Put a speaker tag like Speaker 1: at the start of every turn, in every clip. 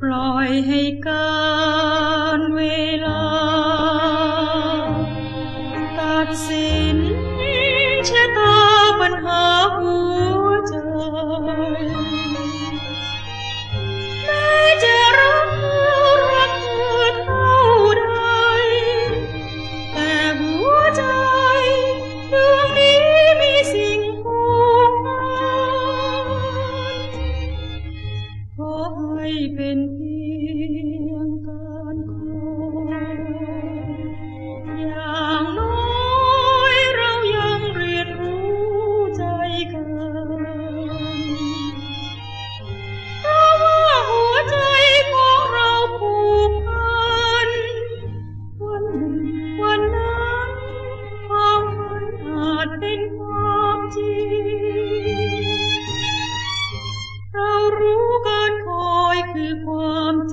Speaker 1: ปล่อยให้การเวลา I've been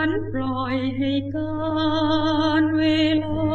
Speaker 1: านปล่อยให้การเวลา